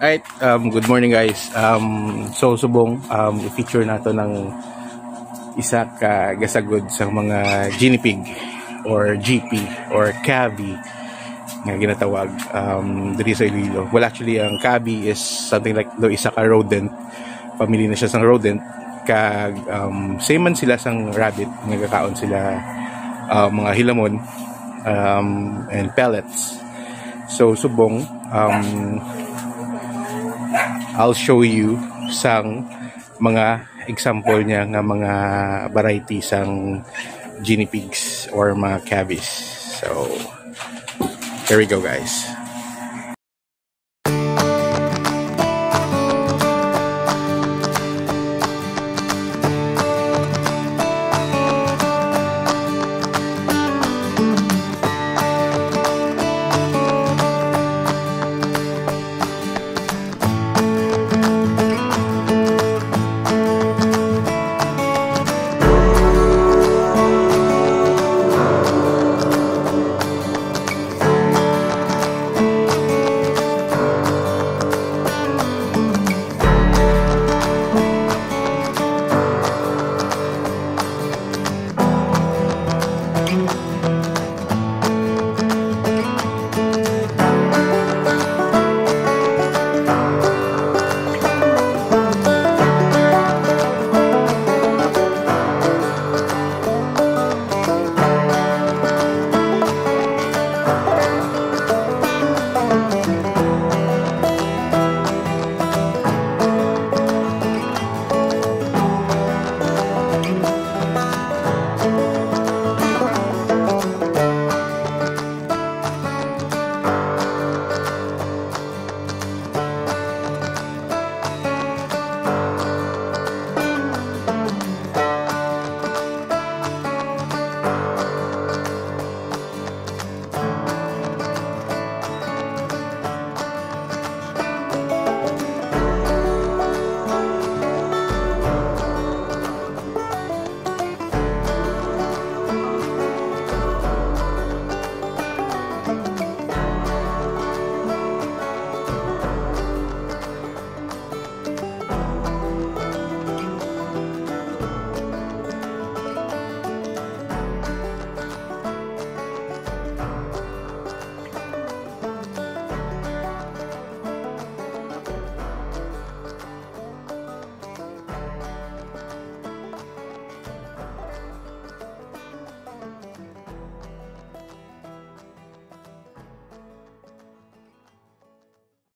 Alright, um, good morning guys. Um, so subong um, i-feature nato ng isa ka gasagod sa mga guinea pig or GP or cavi nga ginatawag um, diri sa Iloilo. Well actually ang cavi is something like do isa ka rodent. Family na siya sang rodent kag um, same man sila sang rabbit nga kakaon sila uh, mga hilamon um, and pellets. So subong um, I'll show you sang mga example niya nga mga varieties sang guinea pigs or mga cavies. So, here we go guys.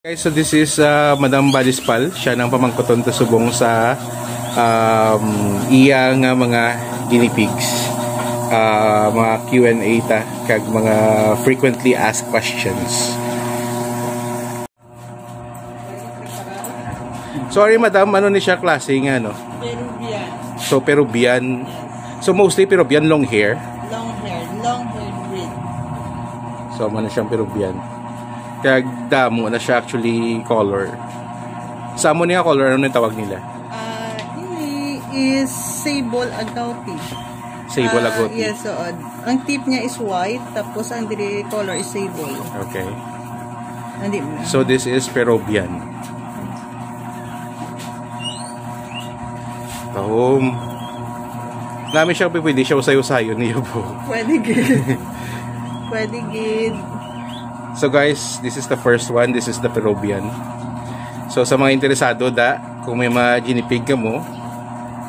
Guys, so this is uh, Madam Badispal. Siya nang pamangkuton to subong sa um, iya nga mga guinea pigs. Uh, mga Q&A ta kag mga frequently asked questions. Sorry madam, ano ni siya klase nga no? Peruvian. So Peruvian. So mostly Peruvian long hair. Long hair. Long hair breed. So ano siyang Peruvian. Kaya damo na siya actually color. Sa mo niya color, ano yung tawag nila? Uh, ini is sable agouti. Sable Ah, agouti. Yes, so, ang tip niya is white, tapos ang diri color is sable. Okay. Hindi mo. So this is Peruvian. Tahom. Namin siya pwede siya usayo-sayo niyo po. Pwede gid. Pwede gid. So guys, this is the first one. This is the Peruvian. So sa mga interesado da, kung may mga ginipig ka mo,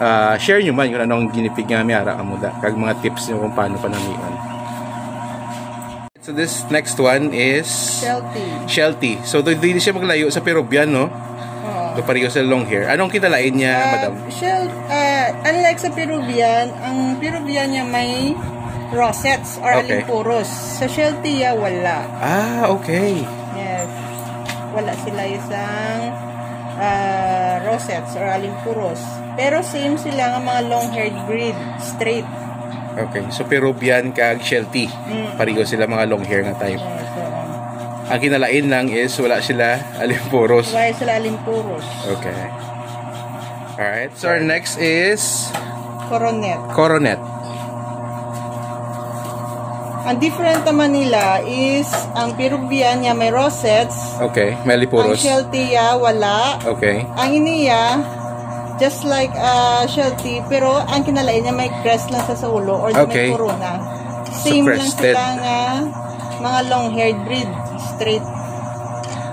ah, share nyo man kung anong ginipig nga may ara ka mo da. Kag mga tips nyo kung paano panamian. So this next one is Shelty. Shelty. So din siya maglayo sa Peruvian, no? Oh. Do pareho sa long hair. Anong kinalain niya, Ah, madam? shell, ah, unlike sa Peruvian, ang Peruvian niya may rosettes or Okay. alimpuros. Sa Sheltia, wala. Ah, okay. Yes. Wala sila isang ah, rosettes or alimpuros. Pero same sila ng mga long-haired breed, straight. Okay. So Peruvian kag Shelty. Mm. Pareho sila mga long hair nga type. Yes, so, Ang kinalain lang is wala sila alimpuros. wala sila alimpuros. Okay. Alright. So our next is Coronet. Coronet. Ang different naman nila is, ang Peruvian niya may rosettes, Okay, ang Melipuros. Sheltia wala, Okay. ang iniya, just like uh, Sheltie, pero ang kinalain niya may crest lang sa sa ulo or Okay. may corona. Same lang crested. sila nga mga long-haired breed, straight.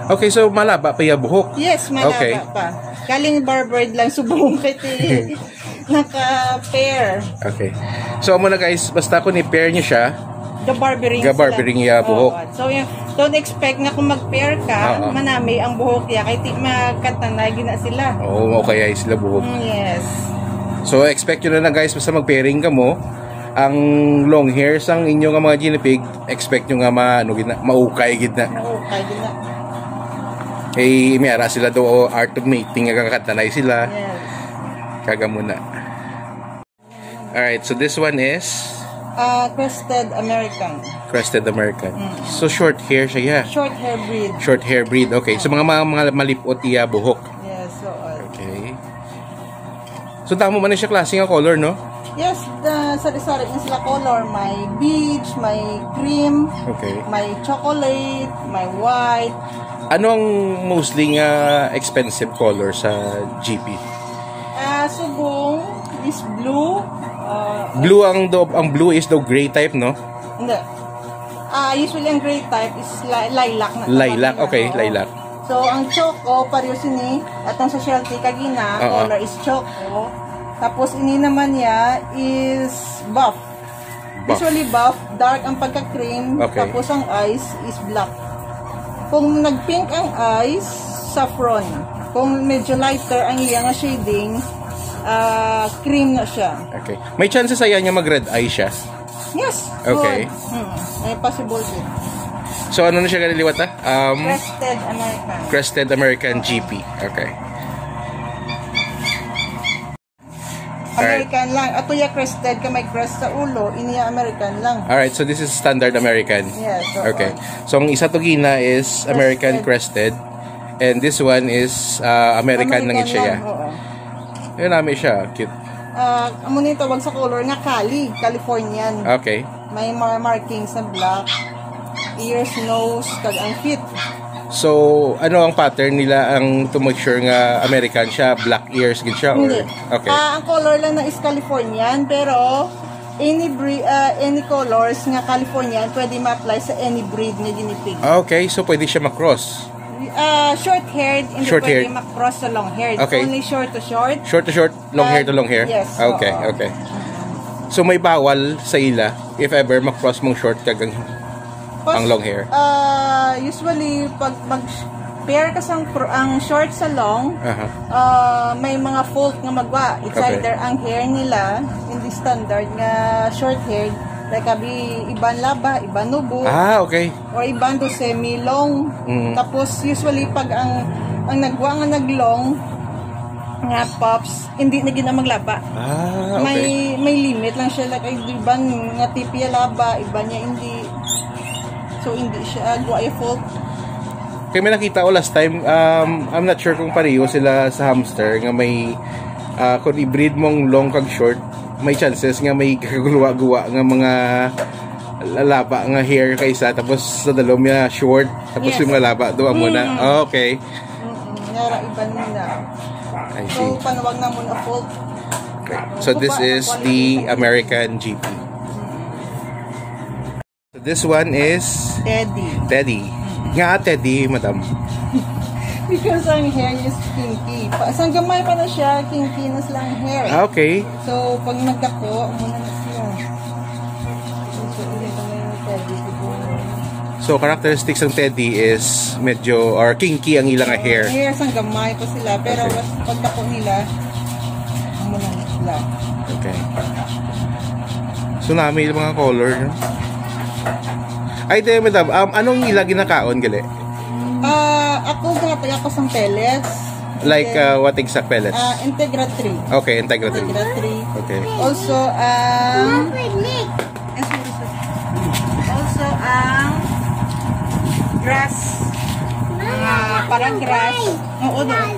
Okay, so malaba pa yung buhok. Yes, malaba Okay. pa. Kaling barbird lang subong kiti naka-pair. Okay. So amo na guys, basta ko ni pair niyo siya. Gabarbering Gabarbering ya buhok. Oo. so, yung, don't expect na kung mag-pair ka, Oo. manami ang buhok ya. Kaya ti magkatanay gina sila. Oo, okay ay sila buhok. Mm, yes. So expect nyo na na guys, basta mag-pairing ka mo, ang long hairs ang inyong mga guinea pig, expect nyo nga ma, ano, gina, maukay gina. Oo, kaya gina. Eh, mayara sila do art of mating, nga kakatanay sila. Yes. Kaga muna. Alright, so this one is Uh, crested American. Crested American. So short hair siya, yeah. Short hair breed. Short hair breed. Okay, so mga mga, mga malipot iya buhok. Yes, so, uh, Okay. So tamo man siya klase nga color, no? yes, the sari-sari na sila color. May beige, may cream, Okay. may chocolate, may white. Ano ang mostly nga expensive color sa GP? Ah, subong is blue. Uh, Blue ang do, ang blue is the gray type, no? Hindi. Ah, usually ang gray type is li- lilac na. Lilac, na, okay, oo. lilac. So, ang choco, pareho sini, at ang Sheltie kagina, Oo. color is choco. Tapos, ini naman niya is buff. Buff. Usually buff, dark ang pagka-cream, Okay. tapos ang eyes is black. Kung nag-pink ang eyes, saffron. Kung medyo lighter ang iyang shading, ah, cream na siya. Okay. May chances saya niya mag-red eye siya. Yes. Okay. Good. Hmm, may possibility. So ano na siya kaniliwat ha? Um, Crested American. Crested American GP. Okay. American lang. Ato ya crested ka may crest sa ulo, iniya American lang. Alright, so this is standard American. Yes. oo. Okay. So ang isa to gina is American Crested. And this one is uh, American, lang siya. lang, oo. Yun namin siya. Cute. Ah, amo ni tawag sa color nga Cali, Californian. Okay. May mga markings na black. Ears, nose, kag ang feet. So, ano ang pattern nila ang to make sure nga American siya, black ears gid siya or Hindi. okay. Ah, ang color lang na is Californian, pero any breed, ah, any colors nga Californian pwede ma-apply sa any breed nga guinea pig. Okay, so pwede siya ma-cross. Ah, short-haired, hindi Short-haired. pwede ma-cross sa long-haired. Okay. Only short to short. Short to short, long hair to long hair? Yes, Okay, oo. okay. So may bawal sa ila if ever ma-cross mong short kag ang, ang long hair. Ah, usually pag mag pair ka sang ang short sa long, Aha. ah, may mga fault nga magwa. It's Okay. either ang hair nila hindi standard nga short hair, like abi iban laba, iban nubo, Ah, okay. or iban do semi long. Mm. Tapos usually pag ang ang nagwa nga naglong nga pops, hindi na gina maglaba. Ah, okay. May may limit lang siya like iban nga tipya laba, iban niya hindi. So hindi siya gwa fault. Kaya may nakita ko last time, um, I'm not sure kung pareho sila sa hamster nga may uh, kung i-breed mong long kag short, may chances nga may kaguluwa-guwa nga mga lalaba nga hair kaysa tapos sa dalom niya short tapos Yes. yung mga laba doon. Mm. Ah, okay. Nara iban nila. I So see. panawag na mo na fault. Okay. So this is the American GP. So this one is Teddy. Teddy. Nga Teddy, madam. Because ang hair is kinky. Pa, gamay pa na siya, kinky na sila ang hair. Ah, okay. So pag nagdako, muna na siya. So na. So characteristics ng Teddy is medyo or kinky ang ilang hair. Hair sang gamay pa sila. Pero Okay. okay. pagdako nila, muna na sila. Okay. So nami yung mga color. No? Ay, di, madam. Um, anong ila ginakaon, gali? Ah, ako ako sang pellets. Like, Then, uh, what exact pellets? ah, Integra 3. Okay, integrity. Integra 3. Okay. Also, um, eh. Also, ang grass. Mga parang grass. Oo, doon.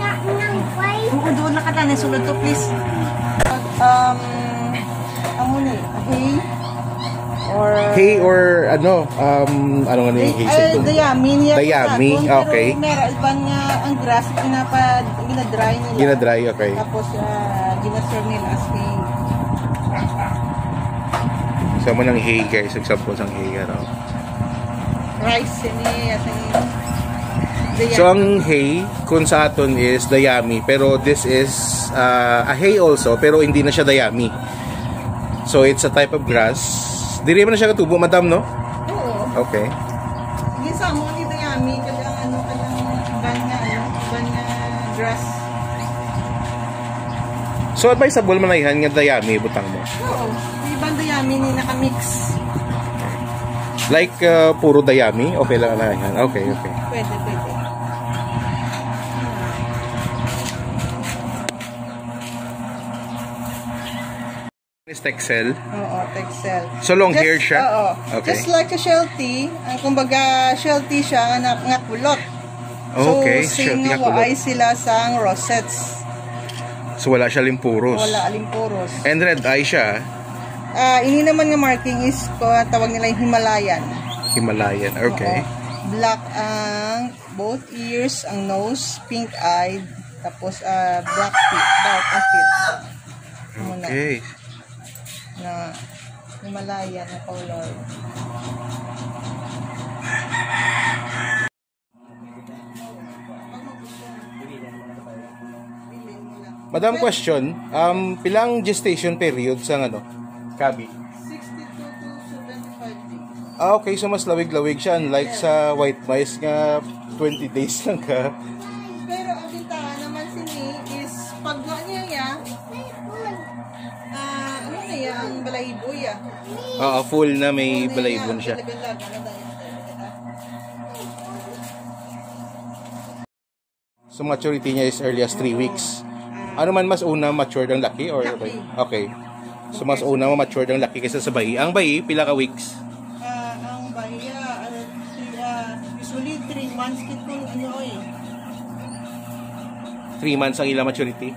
Oo, doon na ka na. Sulod to, please. Um, ang muna, hay. Or Hay or ano, um, ano nga Ay, yung hay ay, sa dayami niya. Dayami, Pero okay. meron ibang nga ang grass, pinapad, ginadry nila. Ginadry, okay. Tapos, uh, ginaserve nila as hay. So mo ng hay guys, example ng hay ano. Rice ini at dayami. So ang hay kung sa aton is dayami pero this is uh, a hay also pero hindi na siya dayami. So it's a type of grass. Diri man na siya katubo madam no? Oo. Okay. Gisa mo ni dayami kada ano kada ban nga ano, ban nga grass. So advisable man na ihan nga dayami butang mo. Oo. Ibang dayami ni nakamix. Like uh, puro dayami, okay lang na yan. Okay, okay. Pwede, pwede. Is Texel. Oo, Texel. So long hair siya? Oo. Okay. Just like a Sheltie, ang kumbaga Sheltie siya nga, nga kulot. Okay, so, Sheltie nga kulot. waay sila sa rosettes. So wala siya limpuros. Wala alimpuros. And red eye siya, Ah, ini naman nga marking is ko tawag nila yung Himalayan. Himalayan. Okay. Oo. Black ang both ears, ang nose, pink eyed, tapos ah, black feet, dark feet. Okay. Na Himalayan na color. Madam question, um pilang gestation period sa ano? Kabi. 62 to 75 days. Ah, okay. So mas lawig-lawig siya unlike sa white mice nga 20 days lang ka. Oo, full na may Ano balaybon ya, siya. So maturity niya is early as 3 weeks. Ano man mas una matured ang laki or Laki. okay. So mas una mo matured ang laki kaysa sa bayi. Ang bayi pila ka weeks? Ah, ang bahya, ano, si, ah, usually 3 months kit ano eh. 3 months ang ilang maturity.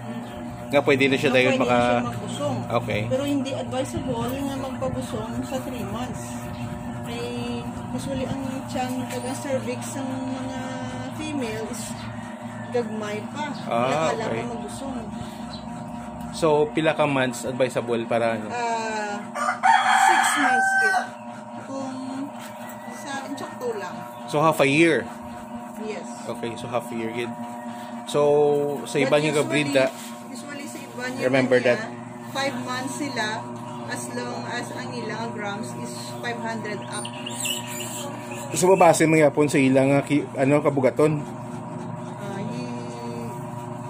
Nga pwede na siya dayon Pwede maka siya magbusong. Okay. Pero hindi advisable nga magpabusong sa 3 months. Ay, usually ang tiyan taga cervix ng mga female is gagmay pa. Ah, Kaya okay. magbusong. So pila ka months advisable para ano? Ah, 6 months kit. Kung sa insakto lang. So half a year. Yes. Okay, so half a year gid. So sa iba niya breed usually- sa iba niya Remember that? 5 months sila as long as ang ilang grams is 500 up. So babase mo yapon sa ilang ki- ano kabugaton Uh,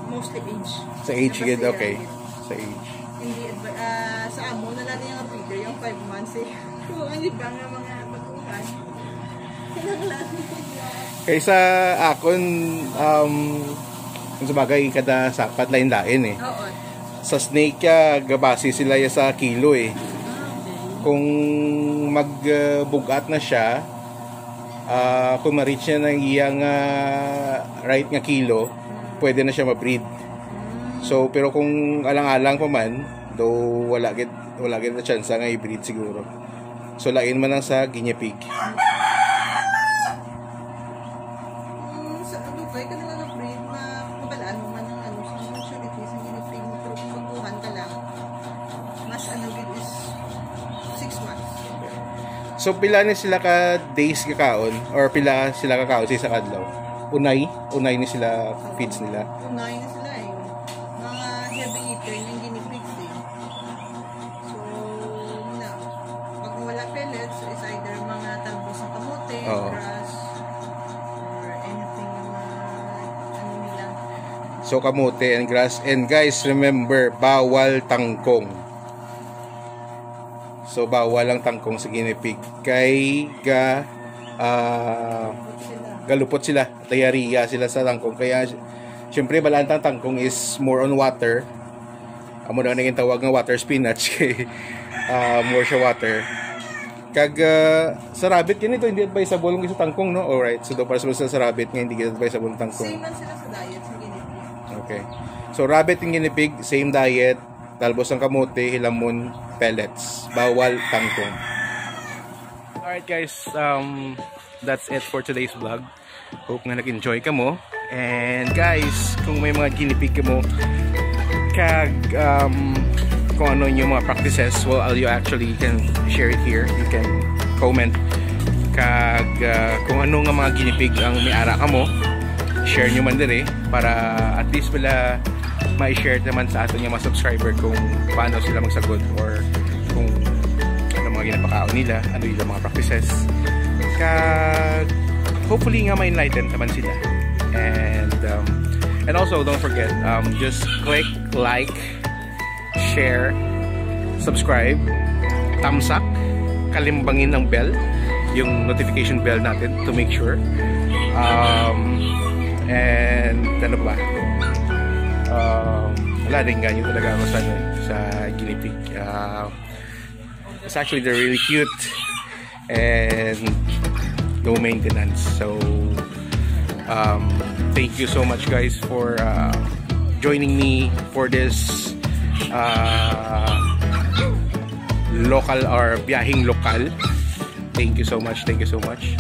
mostly age. sa age yan. okay. Sa age. Hindi, ah, sa amo na lang yung breeder, yung 5 months eh. Kung ang iba nga mga baguhan. Kaysa akon um kung sabagay kada sapat lain-lain eh. Oo. Sa snake ya gabase sila ya sa kilo eh. Kung magbugat na siya, ah kung ma-reach niya ng iyang ah, right nga kilo, pwede na siya ma-breed. So, pero kung alang-alang pa man, though wala gid wala gid na chance nga i-breed siguro. So, lain man lang sa guinea pig. So, pila ni sila ka days kakaon or pila sila kakaon sa kadlaw? Unay, unay ni sila feeds nila. Unay na sila eh. Mga heavy eater yung ginipigs eh. So, na, pag wala pellets, so is either mga talbos ng kamote, Oo. grass, or anything na mga, ano nila. So, kamote and grass. And guys, remember, bawal tangkong. So, bawal ang tangkong sa guinea pig. Kay ga sila. galupot sila, diarrhea sila sa tangkong. Kaya, syempre, balantang tangkong is more on water. Amo na naging tawag nga water spinach. kay ah, more siya water. Kag ah, sa rabbit, ganito, hindi advisable ng sa tangkong, no? Alright, so do para sa sa rabbit nga, hindi advisable ng tangkong. Same lang sila sa diet sa ginipig. Okay. So, rabbit and guinea pig, same diet. Talbos ng kamote, hilamon, pellets. Bawal tangkong. Alright guys, um, that's it for today's vlog. Hope nga nag-enjoy ka mo. And guys, kung may mga ginipig ka mo, kag um, kung ano yung mga practices, well, you actually can share it here. You can comment kag uh, kung ano nga mga ginipig ang may ara ka mo, share nyo man dire para at least wala ma-share naman sa atin yung mga subscriber kung paano sila magsagot or kung mga ginapakaon nila, ano yung mga practices. Kag hopefully nga ma-enlighten naman sila. And um, and also don't forget, um, just click like, share, subscribe, thumbs up, kalimbangin ng bell, yung notification bell natin to make sure. Um, and ano ba? Um, wala rin ganyan talaga ako sa, ano, sa ginipig. Uh, It's actually they're really cute and low maintenance. So um, thank you so much guys for uh, joining me for this uh, local or biyahing lokal. Thank you so much, thank you so much.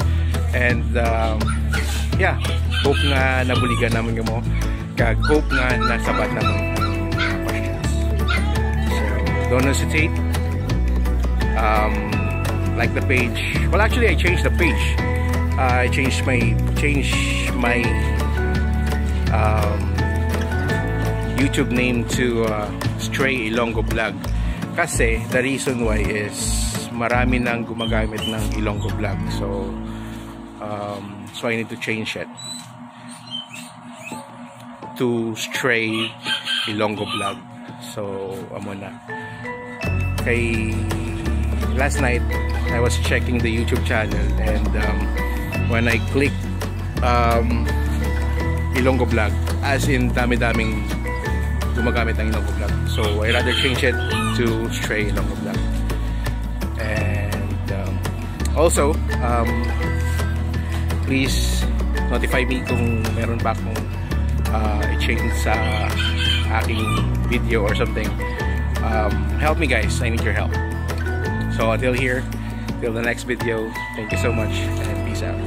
And um, yeah, hope nga nabuligan namin mo. Kag hope nga nasabat namin questions. So, don't hesitate um, like the page. Well actually I changed the page. Uh, I changed my changed my um, YouTube name to uh, Stray Ilonggo Vlog. Kasi the reason why is marami nang gumagamit ng Ilonggo Vlog. So um, so I need to change it to Stray Ilonggo Vlog so amo na. Kay last night I was checking the YouTube channel and um, when I click um, Ilonggo Vlog as in dami-daming gumagamit ng Ilonggo Vlog so I rather change it to Stray Ilonggo Vlog and um, also um, please notify me kung meron pa akong uh, i-change sa aking video or something. Um, help me guys. I need your help. So until here, till the next video, thank you so much and peace out.